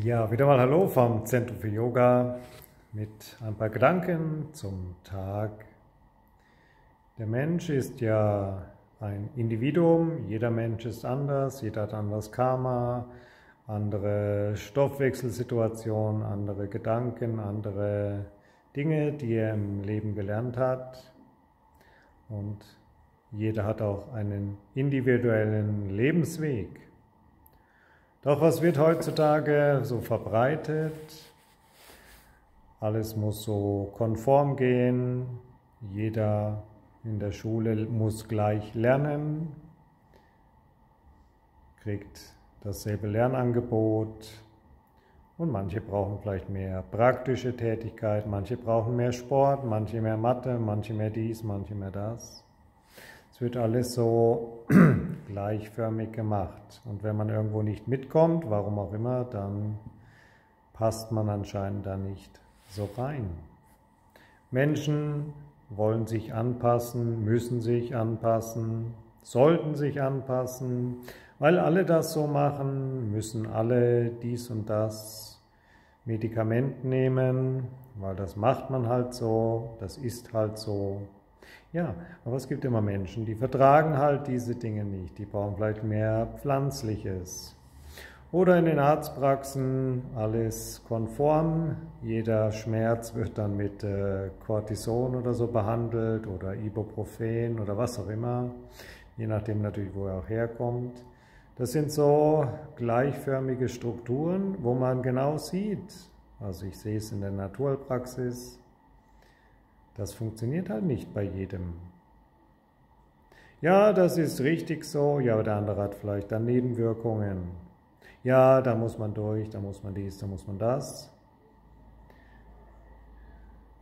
Ja, wieder mal Hallo vom Zentrum für Yoga mit ein paar Gedanken zum Tag. Der Mensch ist ja ein Individuum, jeder Mensch ist anders, jeder hat anderes Karma, andere Stoffwechselsituationen, andere Gedanken, andere Dinge, die er im Leben gelernt hat. Und jeder hat auch einen individuellen Lebensweg. Doch was wird heutzutage so verbreitet? Alles muss so konform gehen, jeder in der Schule muss gleich lernen, kriegt dasselbe Lernangebot. Und manche brauchen vielleicht mehr praktische Tätigkeit, manche brauchen mehr Sport, manche mehr Mathe, manche mehr dies, manche mehr das. Wird alles so gleichförmig gemacht. Und wenn man irgendwo nicht mitkommt, warum auch immer, dann passt man anscheinend da nicht so rein. Menschen wollen sich anpassen, müssen sich anpassen, sollten sich anpassen, weil alle das so machen, müssen alle dies und das Medikament nehmen, weil das macht man halt so, das ist halt so. Ja, aber es gibt immer Menschen, die vertragen halt diese Dinge nicht. Die brauchen vielleicht mehr Pflanzliches. Oder in den Arztpraxen alles konform. Jeder Schmerz wird dann mit äh, Cortison oder so behandelt oder Ibuprofen oder was auch immer. Je nachdem natürlich, wo er auch herkommt. Das sind so gleichförmige Strukturen, wo man genau sieht. Also ich sehe es in der Naturpraxis, das funktioniert halt nicht bei jedem. Ja, das ist richtig so, ja, aber der andere hat vielleicht dann Nebenwirkungen. Ja, da muss man durch, da muss man dies, da muss man das.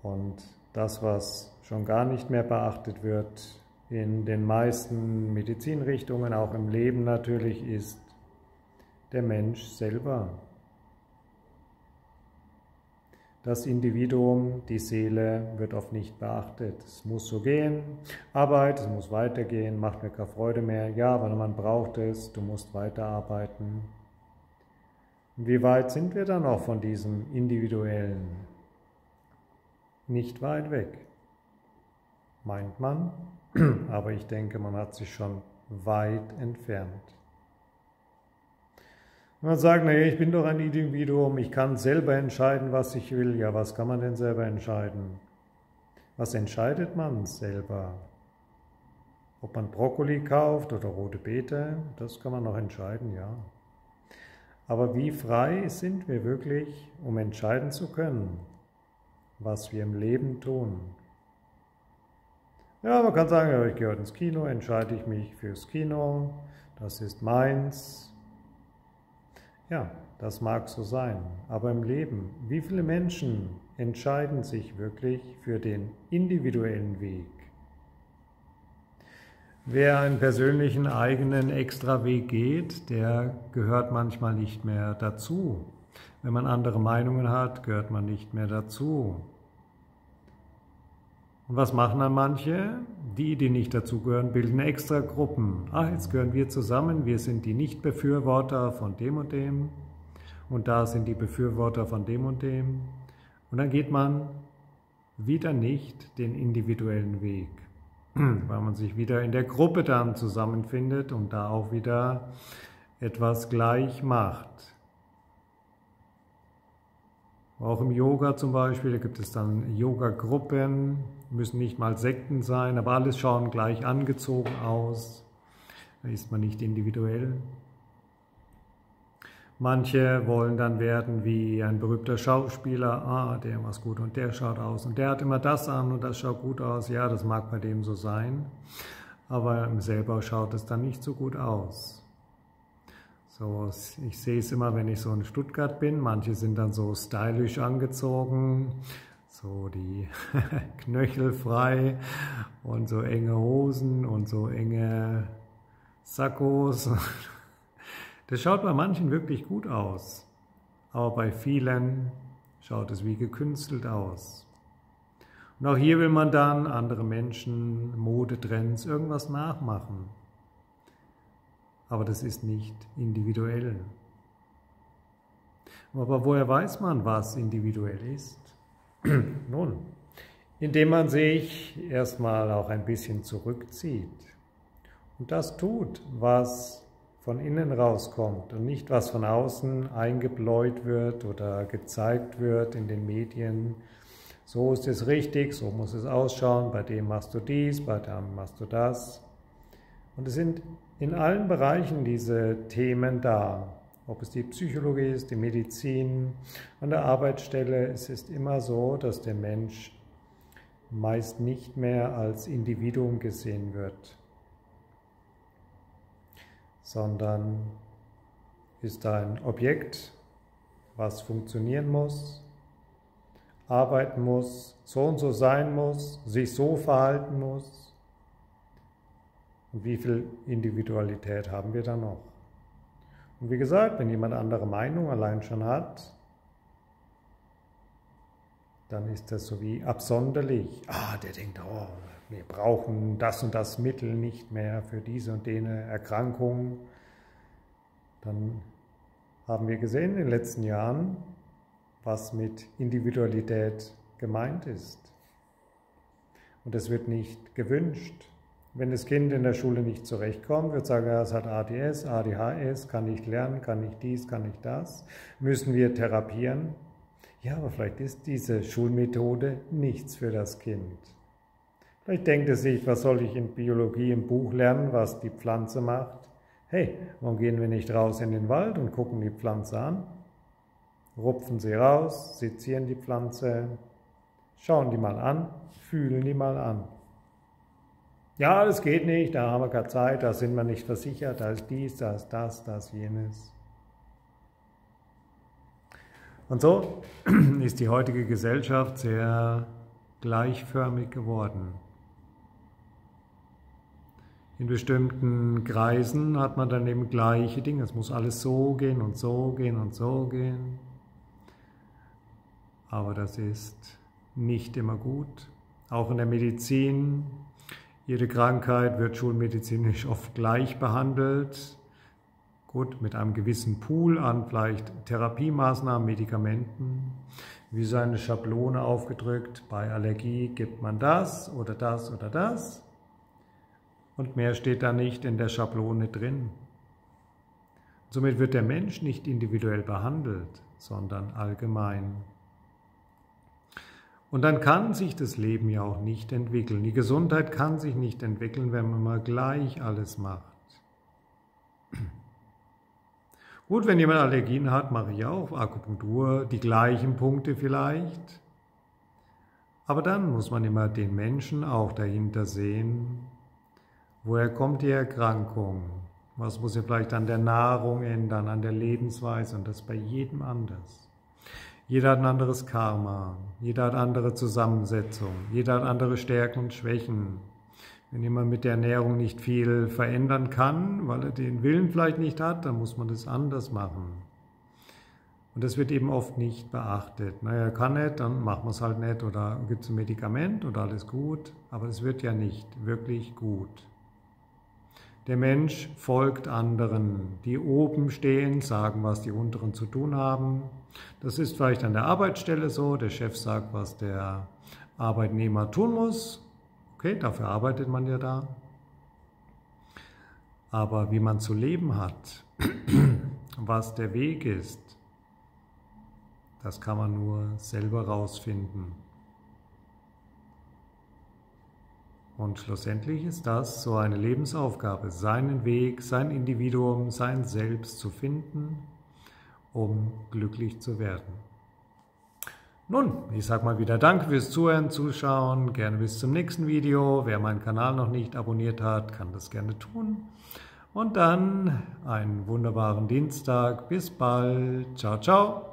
Und das, was schon gar nicht mehr beachtet wird in den meisten Medizinrichtungen, auch im Leben natürlich, ist der Mensch selber das Individuum, die Seele wird oft nicht beachtet. Es muss so gehen, Arbeit, es muss weitergehen, macht mir keine Freude mehr. Ja, aber man braucht es, du musst weiterarbeiten. wie weit sind wir dann auch von diesem Individuellen? Nicht weit weg, meint man, aber ich denke, man hat sich schon weit entfernt. Man sagt, naja, ich bin doch ein Individuum, ich kann selber entscheiden, was ich will. Ja, was kann man denn selber entscheiden? Was entscheidet man selber? Ob man Brokkoli kauft oder rote Beete, das kann man noch entscheiden, ja. Aber wie frei sind wir wirklich, um entscheiden zu können, was wir im Leben tun? Ja, man kann sagen, ich gehe heute ins Kino, entscheide ich mich fürs Kino, das ist meins, ja, das mag so sein. Aber im Leben, wie viele Menschen entscheiden sich wirklich für den individuellen Weg? Wer einen persönlichen eigenen Extraweg geht, der gehört manchmal nicht mehr dazu. Wenn man andere Meinungen hat, gehört man nicht mehr dazu. Und was machen dann manche? Die, die nicht dazugehören, bilden extra Gruppen. Ach, jetzt gehören wir zusammen, wir sind die Nicht-Befürworter von dem und dem und da sind die Befürworter von dem und dem. Und dann geht man wieder nicht den individuellen Weg, weil man sich wieder in der Gruppe dann zusammenfindet und da auch wieder etwas gleich macht. Auch im Yoga zum Beispiel, da gibt es dann Yoga-Gruppen, müssen nicht mal Sekten sein, aber alles schauen gleich angezogen aus. Da ist man nicht individuell. Manche wollen dann werden wie ein berühmter Schauspieler, ah, der macht gut und der schaut aus und der hat immer das an und das schaut gut aus. Ja, das mag bei dem so sein, aber selber schaut es dann nicht so gut aus. So, ich sehe es immer, wenn ich so in Stuttgart bin. Manche sind dann so stylisch angezogen, so die Knöchel frei und so enge Hosen und so enge Sakkos. Das schaut bei manchen wirklich gut aus, aber bei vielen schaut es wie gekünstelt aus. Und auch hier will man dann andere Menschen, Modetrends, irgendwas nachmachen aber das ist nicht individuell. Aber woher weiß man, was individuell ist? Nun, indem man sich erstmal auch ein bisschen zurückzieht und das tut, was von innen rauskommt und nicht was von außen eingebläut wird oder gezeigt wird in den Medien. So ist es richtig, so muss es ausschauen, bei dem machst du dies, bei dem machst du das. Und es sind in allen Bereichen diese Themen da. Ob es die Psychologie ist, die Medizin, an der Arbeitsstelle, es ist immer so, dass der Mensch meist nicht mehr als Individuum gesehen wird, sondern ist ein Objekt, was funktionieren muss, arbeiten muss, so und so sein muss, sich so verhalten muss. Und wie viel Individualität haben wir da noch? Und wie gesagt, wenn jemand andere Meinung allein schon hat, dann ist das so wie absonderlich. Ah, der denkt, oh, wir brauchen das und das Mittel nicht mehr für diese und jene Erkrankung. Dann haben wir gesehen in den letzten Jahren, was mit Individualität gemeint ist. Und es wird nicht gewünscht. Wenn das Kind in der Schule nicht zurechtkommt, wird sagen, es hat ADS, ADHS, kann nicht lernen, kann nicht dies, kann nicht das, müssen wir therapieren. Ja, aber vielleicht ist diese Schulmethode nichts für das Kind. Vielleicht denkt es sich, was soll ich in Biologie im Buch lernen, was die Pflanze macht? Hey, warum gehen wir nicht raus in den Wald und gucken die Pflanze an? Rupfen sie raus, sezieren die Pflanze, schauen die mal an, fühlen die mal an. Ja, das geht nicht, da haben wir keine Zeit, da sind wir nicht versichert, da ist dies, da ist das, da jenes. Und so ist die heutige Gesellschaft sehr gleichförmig geworden. In bestimmten Kreisen hat man dann eben gleiche Dinge. Es muss alles so gehen und so gehen und so gehen. Aber das ist nicht immer gut. Auch in der Medizin, jede Krankheit wird schulmedizinisch oft gleich behandelt. Gut, mit einem gewissen Pool an vielleicht Therapiemaßnahmen, Medikamenten, wie so eine Schablone aufgedrückt. Bei Allergie gibt man das oder das oder das. Und mehr steht da nicht in der Schablone drin. Somit wird der Mensch nicht individuell behandelt, sondern allgemein. Und dann kann sich das Leben ja auch nicht entwickeln. Die Gesundheit kann sich nicht entwickeln, wenn man mal gleich alles macht. Gut, wenn jemand Allergien hat, mache ich auch Akupunktur, die gleichen Punkte vielleicht. Aber dann muss man immer den Menschen auch dahinter sehen. Woher kommt die Erkrankung? Was muss er vielleicht an der Nahrung ändern, an der Lebensweise und das bei jedem anders. Jeder hat ein anderes Karma, jeder hat andere Zusammensetzung, jeder hat andere Stärken und Schwächen. Wenn jemand mit der Ernährung nicht viel verändern kann, weil er den Willen vielleicht nicht hat, dann muss man das anders machen. Und das wird eben oft nicht beachtet. Naja, kann nicht, dann machen wir es halt nicht oder gibt es ein Medikament oder alles gut. Aber es wird ja nicht wirklich gut. Der Mensch folgt anderen, die oben stehen, sagen, was die unteren zu tun haben. Das ist vielleicht an der Arbeitsstelle so. Der Chef sagt, was der Arbeitnehmer tun muss. Okay, dafür arbeitet man ja da. Aber wie man zu leben hat, was der Weg ist, das kann man nur selber rausfinden. Und schlussendlich ist das so eine Lebensaufgabe, seinen Weg, sein Individuum, sein Selbst zu finden, um glücklich zu werden. Nun, ich sage mal wieder Danke fürs Zuhören, Zuschauen. Gerne bis zum nächsten Video. Wer meinen Kanal noch nicht abonniert hat, kann das gerne tun. Und dann einen wunderbaren Dienstag. Bis bald. Ciao, ciao.